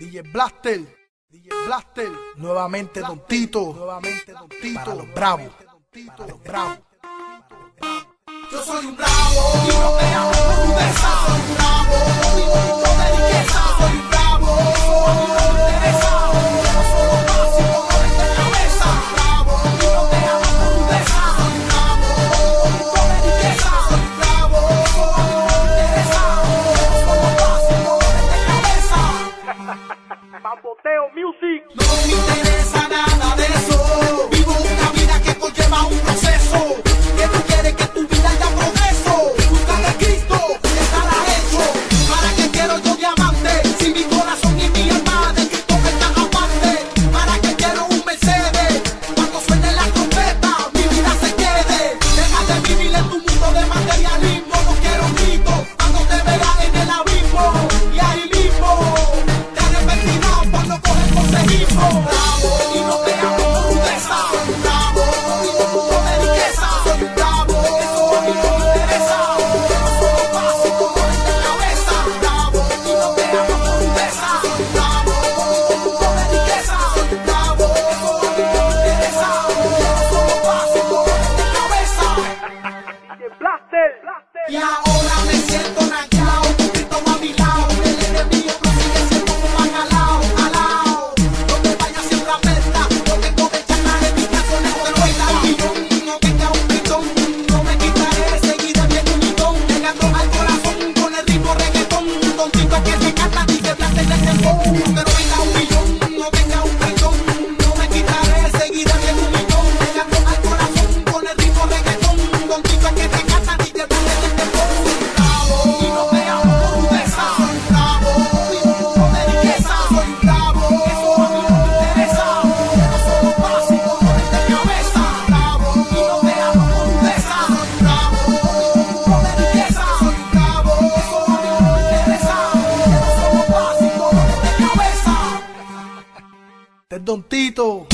DJ Blaster, DJ Blaster, nuevamente Don Tito, nuevamente Don Tito, para los bravos, para los bravos. Yo soy un bravo, y no te amo, soy un bravo. Motel Music. Não me interessa nada disso. Y. Este es Don Tito.